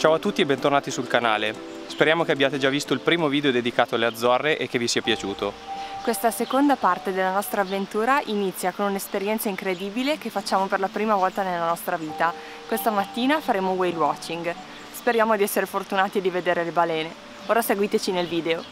Ciao a tutti e bentornati sul canale. Speriamo che abbiate già visto il primo video dedicato alle Azzorre e che vi sia piaciuto. Questa seconda parte della nostra avventura inizia con un'esperienza incredibile che facciamo per la prima volta nella nostra vita. Questa mattina faremo whale watching. Speriamo di essere fortunati e di vedere le balene. Ora seguiteci nel video.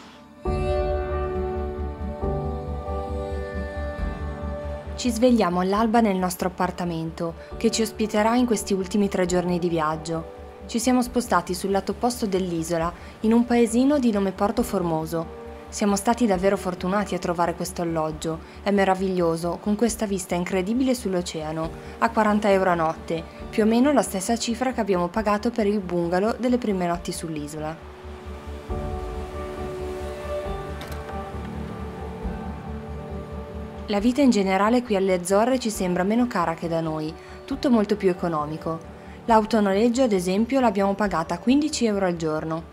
Ci svegliamo all'alba nel nostro appartamento, che ci ospiterà in questi ultimi tre giorni di viaggio. Ci siamo spostati sul lato opposto dell'isola, in un paesino di nome Porto Formoso. Siamo stati davvero fortunati a trovare questo alloggio. È meraviglioso, con questa vista incredibile sull'oceano, a 40 euro a notte, più o meno la stessa cifra che abbiamo pagato per il bungalow delle prime notti sull'isola. La vita in generale qui alle Azzorre ci sembra meno cara che da noi, tutto molto più economico. L'auto a noleggio, ad esempio, l'abbiamo pagata 15 euro al giorno.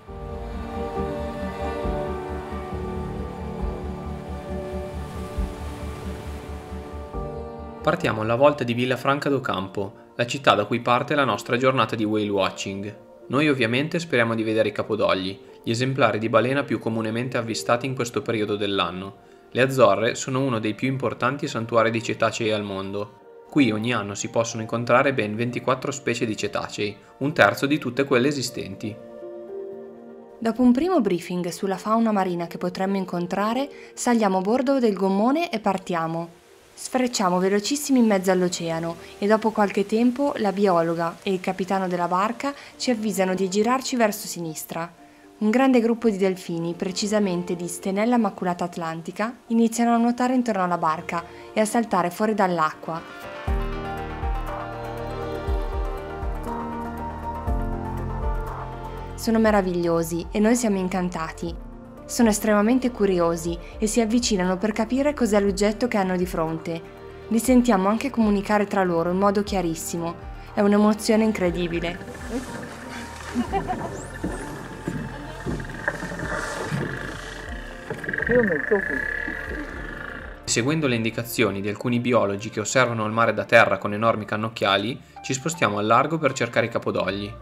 Partiamo alla volta di Villafranca do Campo, la città da cui parte la nostra giornata di whale watching. Noi ovviamente speriamo di vedere i capodogli, gli esemplari di balena più comunemente avvistati in questo periodo dell'anno, le Azzorre sono uno dei più importanti santuari di cetacei al mondo. Qui ogni anno si possono incontrare ben 24 specie di cetacei, un terzo di tutte quelle esistenti. Dopo un primo briefing sulla fauna marina che potremmo incontrare, saliamo a bordo del gommone e partiamo. Sfrecciamo velocissimi in mezzo all'oceano e dopo qualche tempo la biologa e il capitano della barca ci avvisano di girarci verso sinistra. Un grande gruppo di delfini, precisamente di Stenella maculata atlantica, iniziano a nuotare intorno alla barca e a saltare fuori dall'acqua. Sono meravigliosi e noi siamo incantati. Sono estremamente curiosi e si avvicinano per capire cos'è l'oggetto che hanno di fronte. Li sentiamo anche comunicare tra loro in modo chiarissimo. È un'emozione incredibile. Seguendo le indicazioni di alcuni biologi che osservano il mare da terra con enormi cannocchiali, ci spostiamo al largo per cercare i capodogli.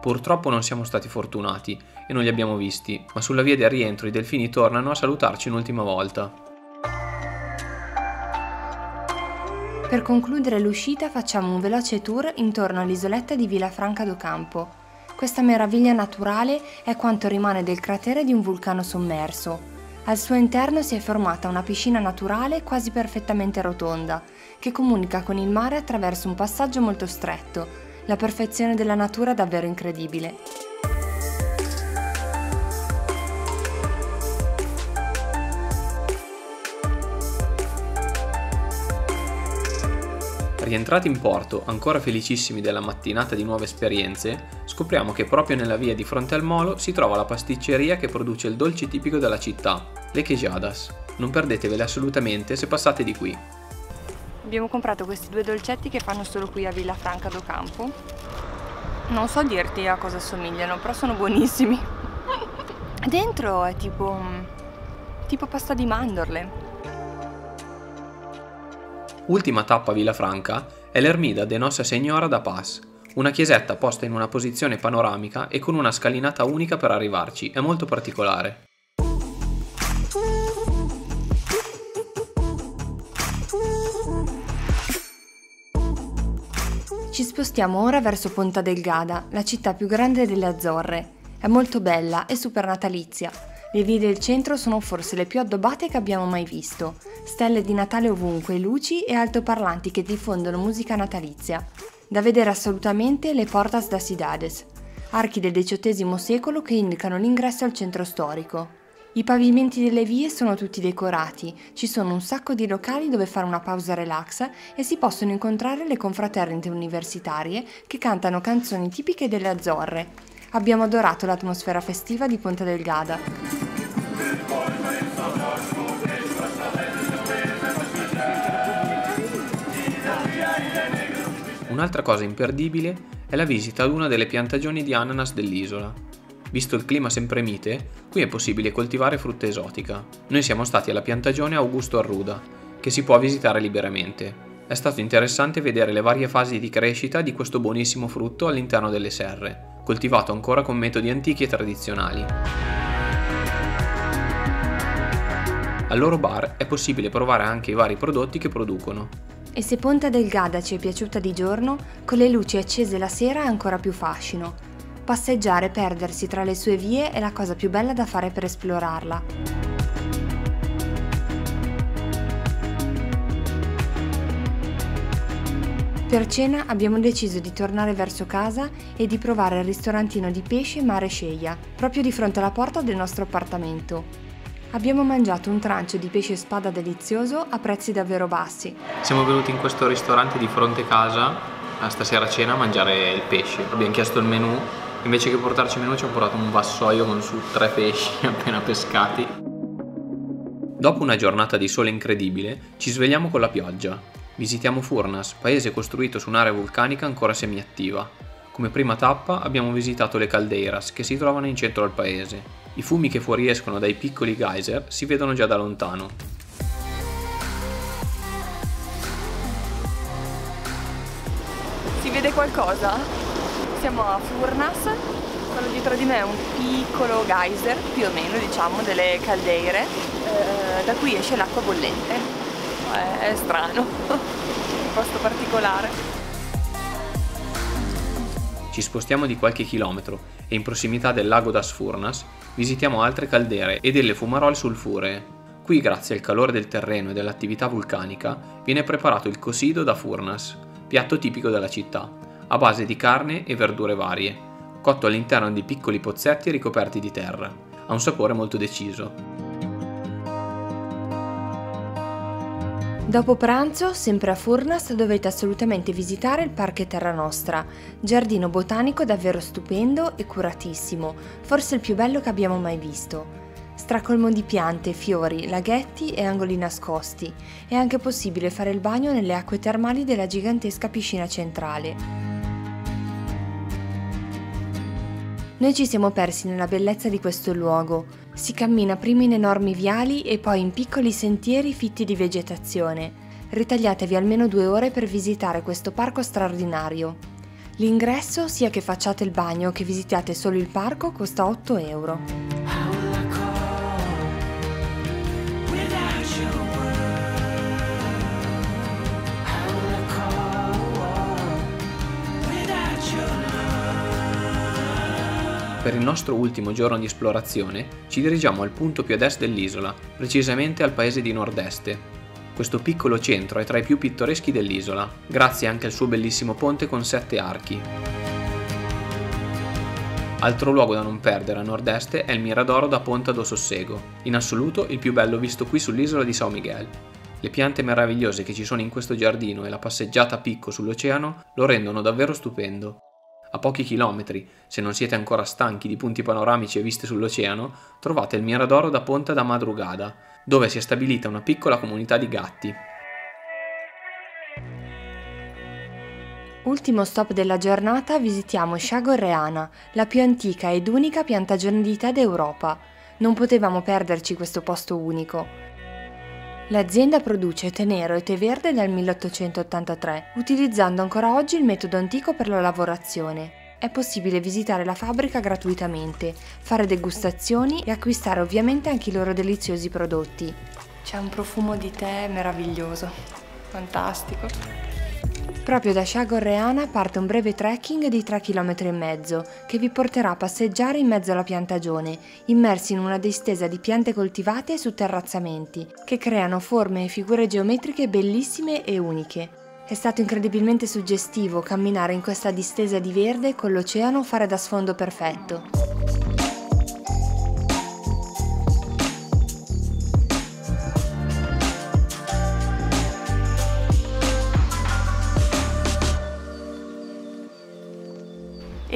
Purtroppo non siamo stati fortunati e non li abbiamo visti, ma sulla via del rientro i delfini tornano a salutarci un'ultima volta. Per concludere l'uscita facciamo un veloce tour intorno all'isoletta di Villafranca do Campo, questa meraviglia naturale è quanto rimane del cratere di un vulcano sommerso. Al suo interno si è formata una piscina naturale quasi perfettamente rotonda, che comunica con il mare attraverso un passaggio molto stretto. La perfezione della natura è davvero incredibile. Rientrati in porto, ancora felicissimi della mattinata di nuove esperienze, scopriamo che proprio nella via di fronte al molo si trova la pasticceria che produce il dolce tipico della città, le quejadas. Non perdetevele assolutamente se passate di qui. Abbiamo comprato questi due dolcetti che fanno solo qui a Villafranca do Campo. Non so dirti a cosa somigliano, però sono buonissimi. Dentro è tipo... tipo pasta di mandorle. Ultima tappa a Villafranca è l'ermida de Nossa Senhora da Paz, una chiesetta posta in una posizione panoramica e con una scalinata unica per arrivarci, è molto particolare. Ci spostiamo ora verso Ponta Delgada, la città più grande delle Azzorre. È molto bella e super natalizia. Le vie del centro sono forse le più addobbate che abbiamo mai visto. Stelle di Natale ovunque, luci e altoparlanti che diffondono musica natalizia. Da vedere assolutamente le Portas da Cidades, archi del XVIII secolo che indicano l'ingresso al centro storico. I pavimenti delle vie sono tutti decorati, ci sono un sacco di locali dove fare una pausa relax e si possono incontrare le confraternite universitarie che cantano canzoni tipiche delle Azzorre. Abbiamo adorato l'atmosfera festiva di Ponte Delgada. Un'altra cosa imperdibile è la visita ad una delle piantagioni di ananas dell'isola. Visto il clima sempre mite, qui è possibile coltivare frutta esotica. Noi siamo stati alla piantagione Augusto Arruda, che si può visitare liberamente. È stato interessante vedere le varie fasi di crescita di questo buonissimo frutto all'interno delle serre, coltivato ancora con metodi antichi e tradizionali. Al loro bar è possibile provare anche i vari prodotti che producono. E se Ponta del Gada ci è piaciuta di giorno, con le luci accese la sera è ancora più fascino. Passeggiare e perdersi tra le sue vie è la cosa più bella da fare per esplorarla. Per cena abbiamo deciso di tornare verso casa e di provare il ristorantino di pesce Mare Sceia, proprio di fronte alla porta del nostro appartamento. Abbiamo mangiato un trancio di pesce spada delizioso a prezzi davvero bassi. Siamo venuti in questo ristorante di fronte casa stasera a cena a mangiare il pesce. Abbiamo chiesto il menù, invece che portarci il menù ci hanno portato un vassoio con su tre pesci appena pescati. Dopo una giornata di sole incredibile, ci svegliamo con la pioggia. Visitiamo Furnas, paese costruito su un'area vulcanica ancora semiattiva. Come prima tappa abbiamo visitato le caldeiras che si trovano in centro al paese. I fumi che fuoriescono dai piccoli geyser si vedono già da lontano. Si vede qualcosa? Siamo a Furnas, quello dietro di me è un piccolo geyser, più o meno diciamo, delle caldeire, eh, da cui esce l'acqua bollente è, è strano, un posto particolare. Ci spostiamo di qualche chilometro e in prossimità del lago das Furnas visitiamo altre caldere e delle fumarole sulfuree. Qui, grazie al calore del terreno e dell'attività vulcanica, viene preparato il cosido da Furnas, piatto tipico della città, a base di carne e verdure varie, cotto all'interno di piccoli pozzetti ricoperti di terra. Ha un sapore molto deciso. Dopo pranzo, sempre a Furnas, dovete assolutamente visitare il Parque Terra Nostra, giardino botanico davvero stupendo e curatissimo, forse il più bello che abbiamo mai visto. Stracolmo di piante, fiori, laghetti e angoli nascosti. È anche possibile fare il bagno nelle acque termali della gigantesca piscina centrale. Noi ci siamo persi nella bellezza di questo luogo, si cammina prima in enormi viali e poi in piccoli sentieri fitti di vegetazione. Ritagliatevi almeno due ore per visitare questo parco straordinario. L'ingresso, sia che facciate il bagno che visitiate solo il parco, costa 8 euro. Per il nostro ultimo giorno di esplorazione ci dirigiamo al punto più ad est dell'isola, precisamente al paese di Nord-Est. Questo piccolo centro è tra i più pittoreschi dell'isola, grazie anche al suo bellissimo ponte con sette archi. Altro luogo da non perdere a nord-est è il Miradoro da Ponta do Sossego, in assoluto il più bello visto qui sull'isola di São Miguel. Le piante meravigliose che ci sono in questo giardino e la passeggiata a picco sull'oceano lo rendono davvero stupendo. A pochi chilometri, se non siete ancora stanchi di punti panoramici e viste sull'oceano, trovate il Miradoro da Ponta da Madrugada, dove si è stabilita una piccola comunità di gatti. Ultimo stop della giornata visitiamo Reana, la più antica ed unica piantagione di tè d'Europa. Non potevamo perderci questo posto unico. L'azienda produce tè nero e tè verde dal 1883, utilizzando ancora oggi il metodo antico per la lavorazione. È possibile visitare la fabbrica gratuitamente, fare degustazioni e acquistare ovviamente anche i loro deliziosi prodotti. C'è un profumo di tè meraviglioso, fantastico. Proprio da Chagorreana parte un breve trekking di 3 km e mezzo che vi porterà a passeggiare in mezzo alla piantagione, immersi in una distesa di piante coltivate su terrazzamenti, che creano forme e figure geometriche bellissime e uniche. È stato incredibilmente suggestivo camminare in questa distesa di verde con l'oceano fare da sfondo perfetto.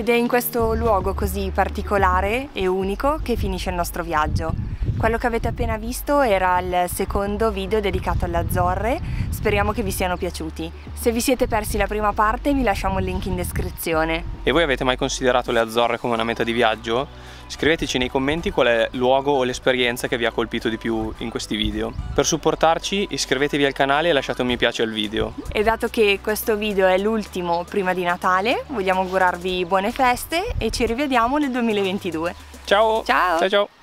Ed è in questo luogo così particolare e unico che finisce il nostro viaggio. Quello che avete appena visto era il secondo video dedicato alle Azzorre, speriamo che vi siano piaciuti. Se vi siete persi la prima parte vi lasciamo il link in descrizione. E voi avete mai considerato le Azzorre come una meta di viaggio? Scriveteci nei commenti qual è il luogo o l'esperienza che vi ha colpito di più in questi video. Per supportarci iscrivetevi al canale e lasciate un mi piace al video. E dato che questo video è l'ultimo prima di Natale, vogliamo augurarvi buone feste e ci rivediamo nel 2022. Ciao! Ciao! Ciao ciao!